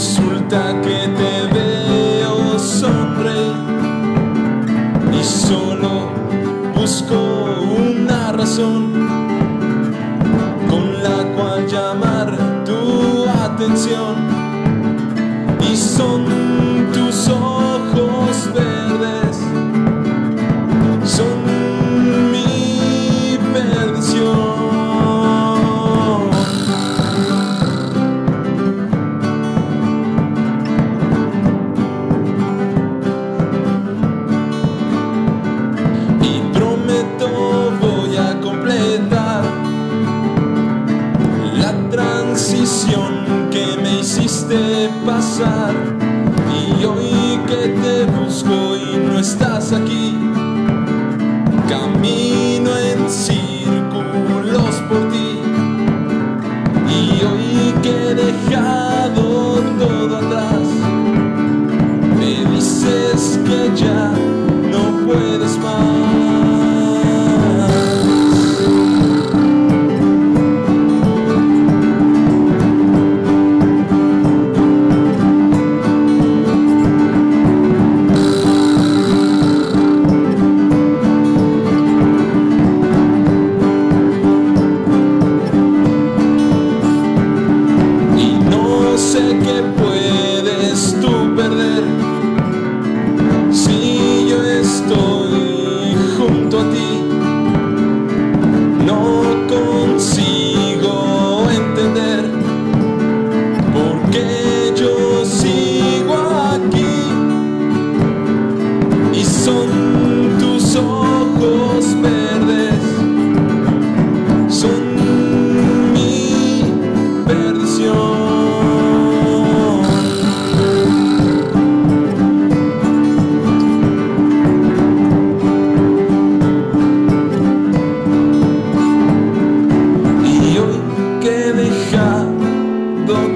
resulta que te veo sonreír y solo busco una razón con la cual llamar tu atención. transición que me hiciste pasar. Y hoy que te busco y no estás aquí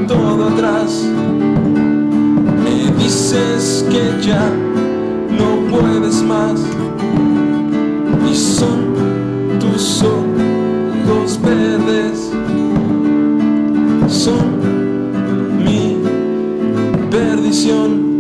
todo atrás, me dices que ya no puedes más. Y son tus ojos verdes, son mi perdición.